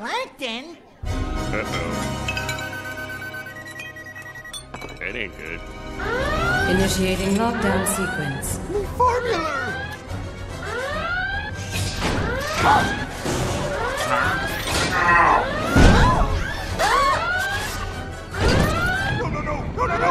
Plankton? Uh-oh. That ain't good. Initiating lockdown sequence. Formula! No, no, no, no, no, no!